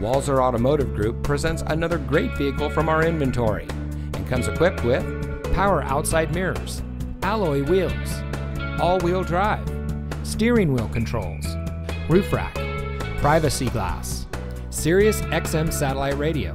Walser Automotive Group presents another great vehicle from our inventory and comes equipped with power outside mirrors, alloy wheels, all wheel drive, steering wheel controls, roof rack, privacy glass, Sirius XM satellite radio,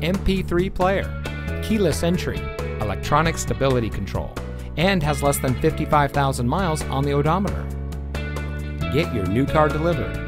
MP3 player, keyless entry, electronic stability control, and has less than 55,000 miles on the odometer. Get your new car delivered.